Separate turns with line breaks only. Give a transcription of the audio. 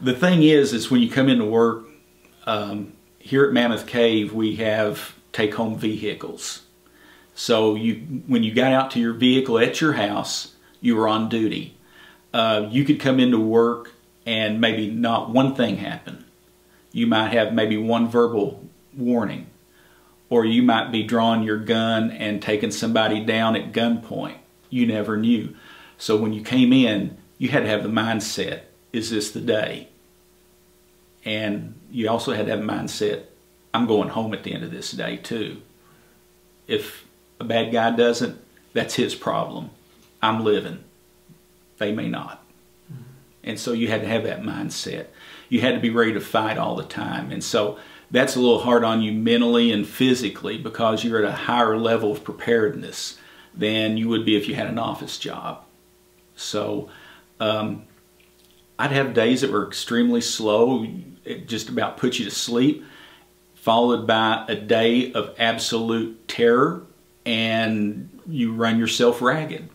The thing is, is when you come into work, um, here at Mammoth Cave, we have take-home vehicles. So you, when you got out to your vehicle at your house, you were on duty. Uh, you could come into work and maybe not one thing happen. You might have maybe one verbal warning, or you might be drawing your gun and taking somebody down at gunpoint. You never knew. So when you came in, you had to have the mindset, is this the day? And you also had a mindset, I'm going home at the end of this day too. If a bad guy doesn't, that's his problem. I'm living. They may not. And so you had to have that mindset. You had to be ready to fight all the time. And so that's a little hard on you mentally and physically because you're at a higher level of preparedness than you would be if you had an office job. So um, I'd have days that were extremely slow, it just about put you to sleep, followed by a day of absolute terror, and you run yourself ragged.